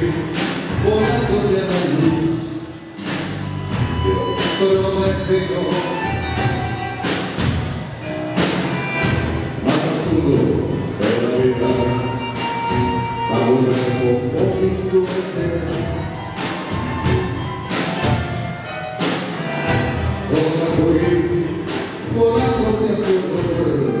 fui volándose a la luz me pegó más absurdo de la vida aún me como mi suerte solo fui volando hacia su dolor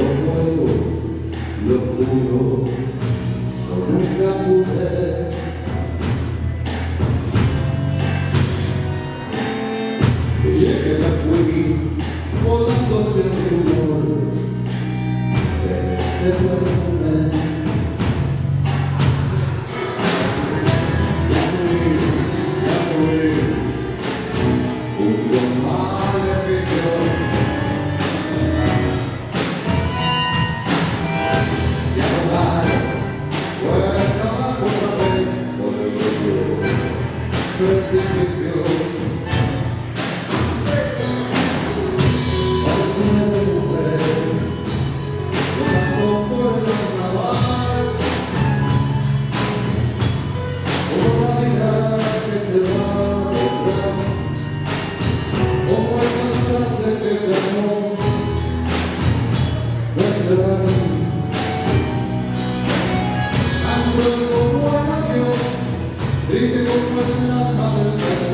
lo nuevo, lo nunca pude. Y es que fui volándose en tu certeza não Vai love, brothers.